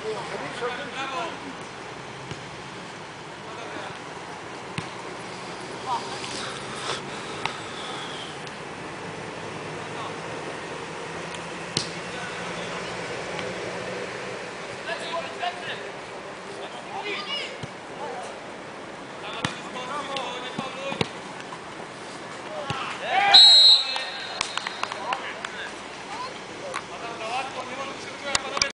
Bravo.